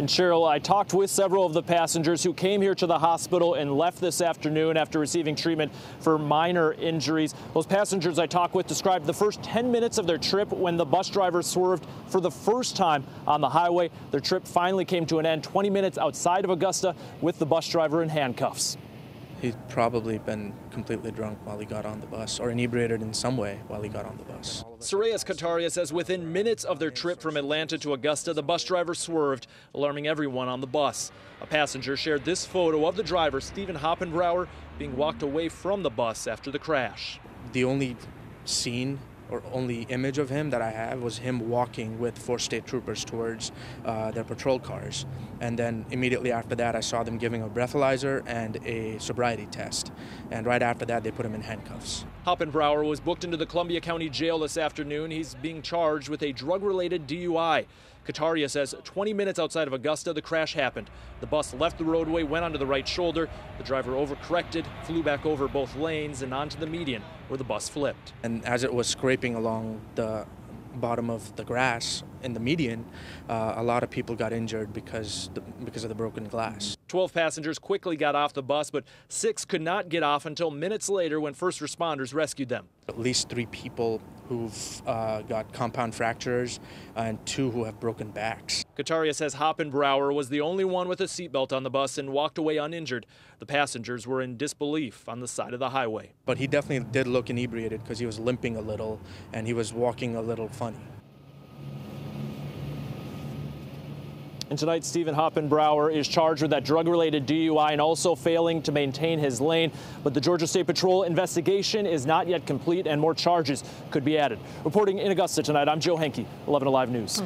And Cheryl, I talked with several of the passengers who came here to the hospital and left this afternoon after receiving treatment for minor injuries. Those passengers I talked with described the first 10 minutes of their trip when the bus driver swerved for the first time on the highway. Their trip finally came to an end 20 minutes outside of Augusta with the bus driver in handcuffs. He'd probably been completely drunk while he got on the bus or inebriated in some way while he got on the bus. Sorayas Kataria says within minutes of their trip from Atlanta to Augusta, the bus driver swerved, alarming everyone on the bus. A passenger shared this photo of the driver, Stephen Hoppenbrower, being walked away from the bus after the crash. The only scene or only image of him that I have was him walking with four state troopers towards uh, their patrol cars. And then immediately after that, I saw them giving a breathalyzer and a sobriety test. And right after that, they put him in handcuffs. Hoppenbrower was booked into the Columbia County Jail this afternoon. He's being charged with a drug related DUI. Kataria says 20 minutes outside of Augusta, the crash happened. The bus left the roadway, went onto the right shoulder. The driver overcorrected, flew back over both lanes and onto the median where the bus flipped. And as it was scraping along the bottom of the grass in the median, uh, a lot of people got injured because the, because of the broken glass. 12 passengers quickly got off the bus, but six could not get off until minutes later when first responders rescued them. At least three people who've uh, got compound fractures and two who have broken backs. Kataria says Hoppenbrower was the only one with a seatbelt on the bus and walked away uninjured. The passengers were in disbelief on the side of the highway. But he definitely did look inebriated because he was limping a little and he was walking a little funny. And tonight, Stephen Hoppenbrower is charged with that drug-related DUI and also failing to maintain his lane. But the Georgia State Patrol investigation is not yet complete and more charges could be added. Reporting in Augusta tonight, I'm Joe Henke, 11 Alive News.